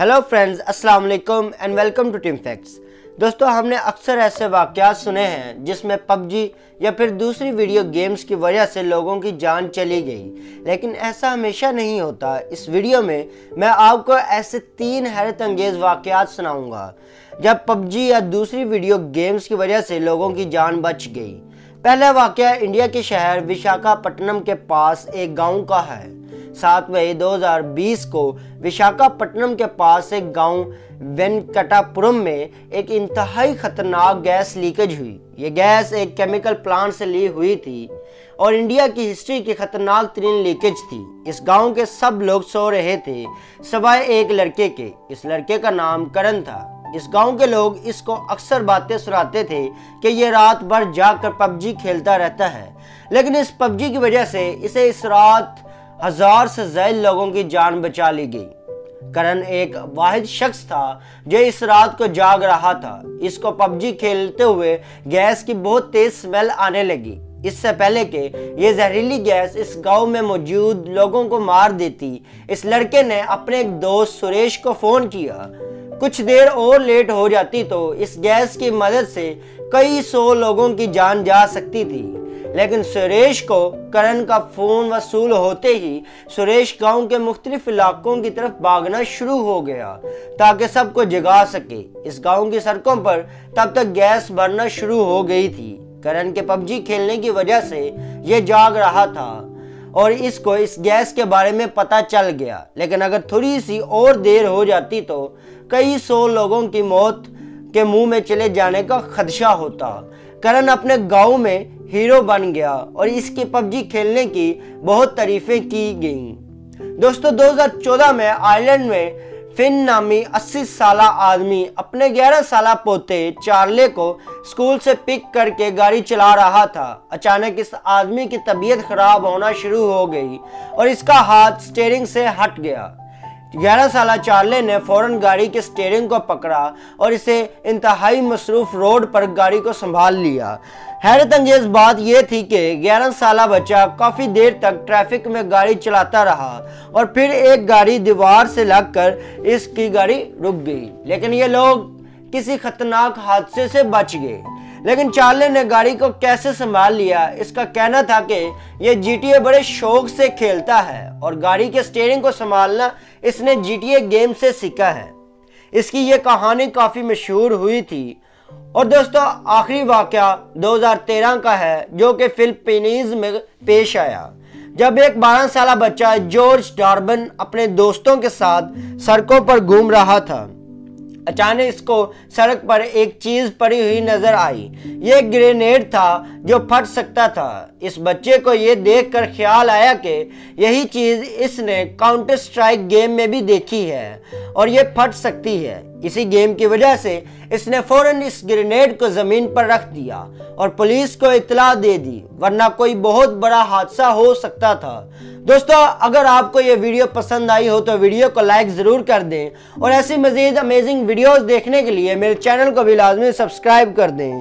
Hello friends السلام علیکم and welcome to team facts دوستو، ہم نے اکثر ایسے واقعات سنے ہیں جس میں پب جی یا پھر دوسری ویڈیو گیمز کی وجہ سے لوگوں کی جان چلی گئی۔ لیکن ایسا ہمیشہ نہیں ہوتا۔ اس ویڈیو میں میں آپ کو ایسے تین حیرت انگیز واقعات سناؤں گا۔ جب پب جی یا دوسری ویڈیو گیمز کی وجہ سے لوگوں کی جان بچ گئی۔ پہلا واقعہ انڈیا کے شہر وشاکا پٹنم کے پاس ایک گاؤں کا ہے۔ سات مئی دو ہزار بیس کو وشاکا پٹنم کے پاس ایک گاؤں وینکٹا پورم میں ایک انتہائی خطرناک گیس لیکج ہوئی۔ یہ گیس ایک کیمیکل پلانٹ سے لی ہوئی تھی اور انڈیا کی ہسٹری کی خطرناک ترین لیکج تھی۔ اس گاؤں کے سب لوگ سو رہے تھے، سوائے ایک لڑکے کے۔ اس لڑکے کا نام کرن تھا۔ اس گاؤں کے لوگ اس کو اکثر باتیں سراتے تھے کہ یہ رات بھر جا کر پب جی کھیلتا رہتا ہے۔ لیکن اس پب جی کی وجہ سے اسے اس رات ہزار سے زائد لوگوں کی جان بچا لی گئی۔ کرن ایک واحد شخص تھا جو اس رات کو جاگ رہا تھا۔ اس کو پب جی کھیلتے ہوئے گیس کی بہت تیز سمیل آنے لگی۔ اس سے پہلے کہ یہ زہریلی گیس اس گاؤں میں موجود لوگوں کو مار دیتی، اس لڑکے نے اپنے ایک دوست سریش کو فون کیا۔ کچھ دیر اور لیٹ ہو جاتی تو اس گیس کی مدد سے کئی سو لوگوں کی جان جا سکتی تھی۔ لیکن سریش کو کرن کا فون وصول ہوتے ہی سریش گاؤں کے مختلف علاقوں کی طرف باغنا شروع ہو گیا تاکہ سب کو جگا سکے۔ اس گاؤں کی سڑکوں پر تب تک گیس بھرنا شروع ہو گئی تھی۔ کرن کے پب جی کھیلنے کی وجہ سے یہ جاگ رہا تھا اور اس کو اس گیس کے بارے میں پتا چل گیا۔ لیکن اگر تھوڑی سی اور دیر ہو جاتی تو کئی سو لوگوں کی موت کے منہ میں چلے جانے کا خدشہ ہوتا۔ کرن اپنے گاؤں میں ہیرو بن گیا اور اس کی پب جی کھیلنے کی بہت تعریفیں کی گئیں۔ دوستو، دو ہزار چودہ میں آئرلینڈ میں فن نامی اسی سالہ آدمی اپنے گیارہ سالہ پوتے چارلے کو سکول سے پک کر کے گاڑی چلا رہا تھا۔ اچانک اس آدمی کی طبیعت خراب ہونا شروع ہو گئی اور اس کا ہاتھ سٹیرنگ سے ہٹ گیا۔ گیارہ سالہ چارلے نے فوراً گاڑی کے سٹیرنگ کو پکڑا اور اسے انتہائی مصروف روڈ پر گاڑی کو سنبھال لیا۔ حیرت انگیز بات یہ تھی کہ گیارہ سالہ بچہ کافی دیر تک ٹریفک میں گاڑی چلاتا رہا اور پھر ایک گاڑی دیوار سے لگ کر اس کی گاڑی رک گئی۔ لیکن یہ لوگ کسی خطرناک حادثے سے بچ گئے۔ لیکن چارلے نے گاڑی کو کیسے سنبھال لیا؟ اس کا کہنا تھا کہ یہ جی ٹی اے بڑے شوق سے کھیلتا ہے اور گاڑی کے سٹیرنگ کو سنبھالنا اس نے جی ٹی اے گیم سے سیکھا ہے۔ اس کی یہ کہانی کافی مشہور ہوئی تھی۔ اور دوستو، آخری واقعہ دو ہزار تیرہ کا ہے جو کہ فلپینیز میں پیش آیا۔ جب ایک بارہ سالہ بچہ جورج ڈاربن اپنے دوستوں کے ساتھ سڑکوں پر گھوم رہا تھا اچانک اس کو سڑک پر ایک چیز پڑی ہوئی نظر آئی۔ یہ گرینیڈ تھا جو پھٹ سکتا تھا۔ اس بچے کو یہ دیکھ کر خیال آیا کہ یہی چیز اس نے کاؤنٹر سٹرائک گیم میں بھی دیکھی ہے اور یہ پھٹ سکتی ہے۔ اسی گیم کی وجہ سے اس نے فوراً اس گرینیڈ کو زمین پر رکھ دیا اور پولیس کو اطلاع دے دی، ورنہ کوئی بہت بڑا حادثہ ہو سکتا تھا۔ دوستو، اگر آپ کو یہ ویڈیو پسند آئی ہو تو ویڈیو کو لائک ضرور کر دیں اور ایسی مزید امیزنگ ویڈیوز دیکھنے کے لیے میرے چینل کو بھی لازمی سبسکرائب کر دیں۔